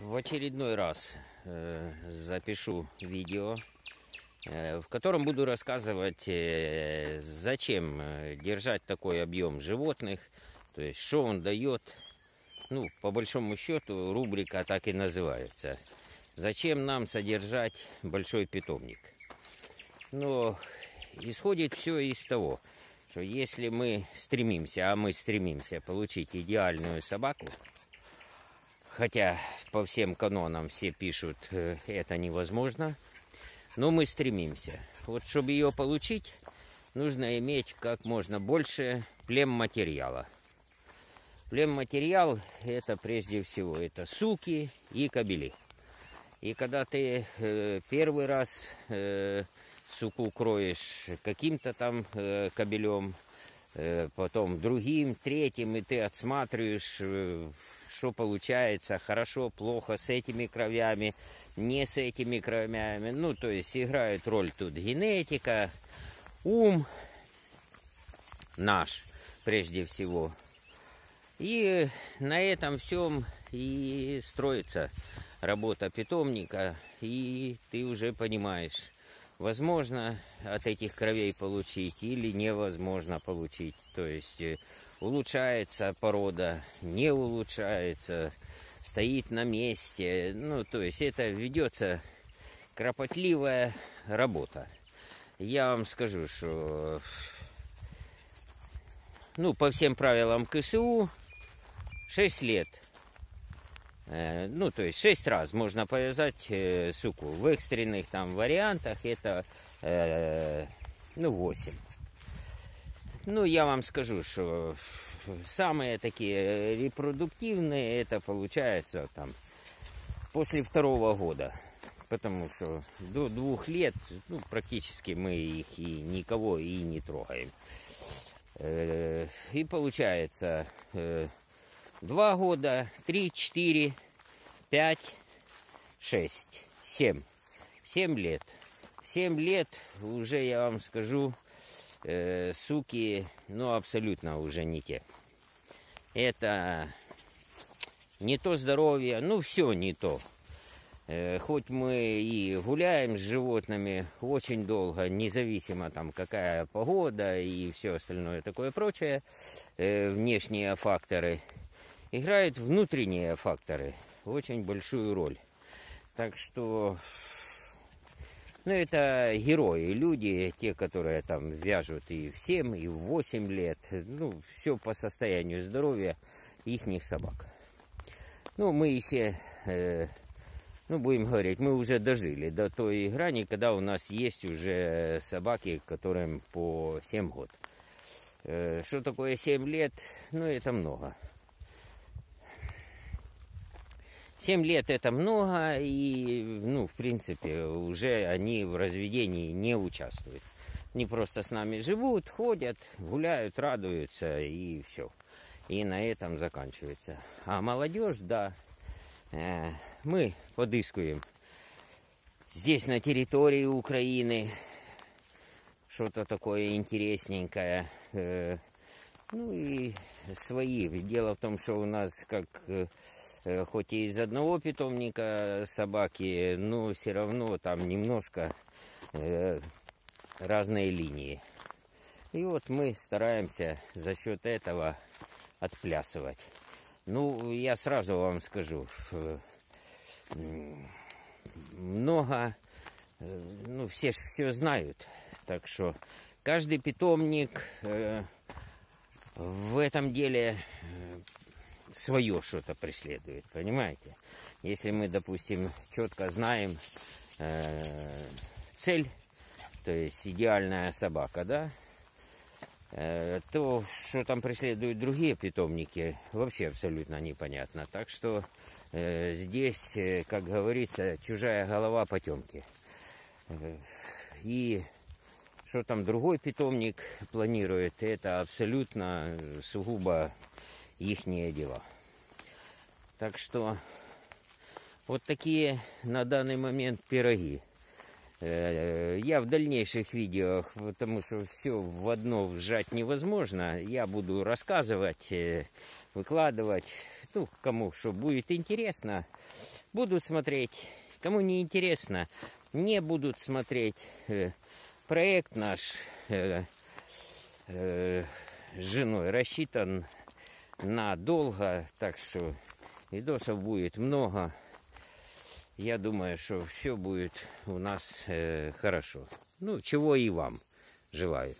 в очередной раз э, запишу видео, э, в котором буду рассказывать, э, зачем э, держать такой объем животных, то есть что он дает. Ну, по большому счету, рубрика так и называется. Зачем нам содержать большой питомник? Но исходит все из того, что если мы стремимся, а мы стремимся получить идеальную собаку, хотя по всем канонам все пишут, э, это невозможно, но мы стремимся. Вот чтобы ее получить, нужно иметь как можно больше племматериала. Племматериал это прежде всего это суки и кобели. И когда ты э, первый раз э, суку кроешь каким-то там э, кобелем, э, потом другим, третьим, и ты отсматриваешь, э, что получается, хорошо, плохо, с этими кровями, не с этими кровями. Ну, то есть играет роль тут генетика, ум наш, прежде всего. И на этом всем и строится работа питомника, и ты уже понимаешь, возможно от этих кровей получить или невозможно получить. То есть э, улучшается порода, не улучшается, стоит на месте. Ну, то есть это ведется кропотливая работа. Я вам скажу, что ну, по всем правилам КСУ 6 лет Э, ну, то есть шесть раз можно повязать э, суку. В экстренных там вариантах это, э, ну, 8. Ну, я вам скажу, что самые такие репродуктивные, это получается там после второго года. Потому что до двух лет, ну, практически мы их и никого и не трогаем. И получается, Два года, три, четыре, пять, шесть, семь. Семь лет. Семь лет уже, я вам скажу, э, суки, ну, абсолютно уже не те. Это не то здоровье, ну, все не то. Э, хоть мы и гуляем с животными очень долго, независимо там какая погода и все остальное такое прочее, э, внешние факторы – играют внутренние факторы очень большую роль. Так что, ну, это герои, люди, те, которые там вяжут и в 7, и в 8 лет. Ну, все по состоянию здоровья ихних собак. Ну, мы еще, э, ну, будем говорить, мы уже дожили до той грани, когда у нас есть уже собаки, которым по 7 год. Э, что такое 7 лет? Ну, это много. 7 лет это много, и, ну, в принципе, уже они в разведении не участвуют. Они просто с нами живут, ходят, гуляют, радуются, и все. И на этом заканчивается. А молодежь, да, э, мы подыскиваем здесь, на территории Украины, что-то такое интересненькое. Э, ну и свои. Дело в том, что у нас как Э, хоть и из одного питомника собаки, но все равно там немножко э, разные линии. И вот мы стараемся за счет этого отплясывать. Ну, я сразу вам скажу, э, много, ну, все все знают, так что каждый питомник в этом деле свое что-то преследует, понимаете? Если мы, допустим, четко знаем э, цель, то есть идеальная собака, да, э, то, что там преследуют другие питомники, вообще абсолютно непонятно. Так что э, здесь, э, как говорится, чужая голова потемки. И что там другой питомник планирует, это абсолютно сугубо ихние дела. Так что вот такие на данный момент пироги. Э, я в дальнейших видео, потому что все в одно сжать невозможно, я буду рассказывать, э, выкладывать, ну, кому что будет интересно, Будут смотреть. Кому не интересно, не будут смотреть. Э, проект наш с женой рассчитан надолго, так что видосов будет много. Я думаю, что все будет у нас э, хорошо. Ну, чего и вам желаю.